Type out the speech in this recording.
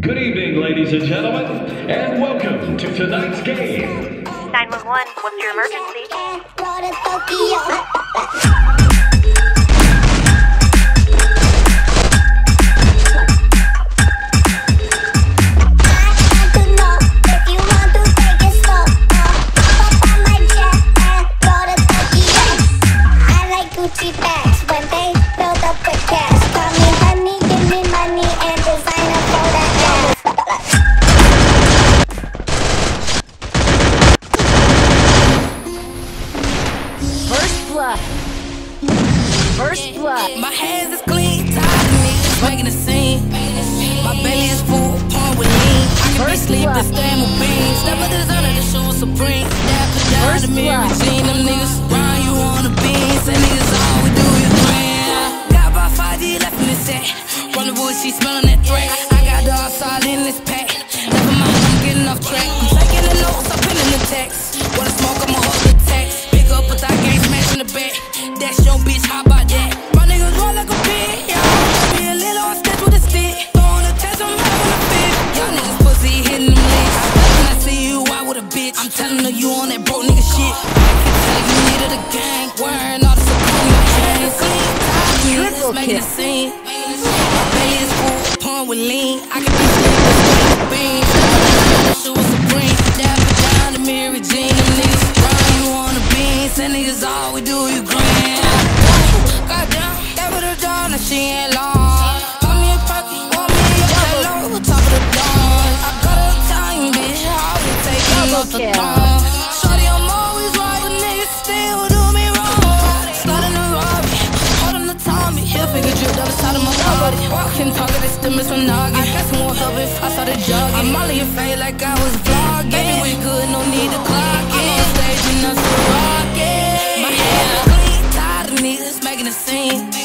Good evening, ladies and gentlemen, and welcome to tonight's game. 911, what's your emergency? blood. First blood. My hands is clean, tired of niggas making a scene. My belly is full, palm with lean. I can be First sleep blood. and stand with beans. Never deserted the shoe supreme. Dap it down First the mirror, blood. Them niggas round you on the beans. Say niggas all we do is win. Got about 5G left in this set. The woods, she smelling that threat. About that? My niggas roll like a pig, yeah. Be a little on with a stick. Throwing a test, I'm having a fit. Y'all niggas pussy hitting them licks. When I see you out with a bitch, I'm telling her you on that broke nigga shit. I can tell you needed a gang. Wearing all the your chains. Triple making a scene. My belly is full, with lean. I can be with beans. Shoes supreme, dap it down to Mary Jean. Them niggas round you on the beans. Niggas all we do, you grand. Goddamn, gave her the dawn, now she ain't long. Pop me a pocket, want me a top of the dawn. I got her time, bitch, how take me off the throne? Shorty, I'm always right, but niggas still do me wrong. Sliding the Rari, holding the Tommy. Heel finger drip down the side of my body. Walking, talking, it's the miss Nagi. I guess it won't help if I started jogging. I'm all in your face like I was vlogging. Baby, the same.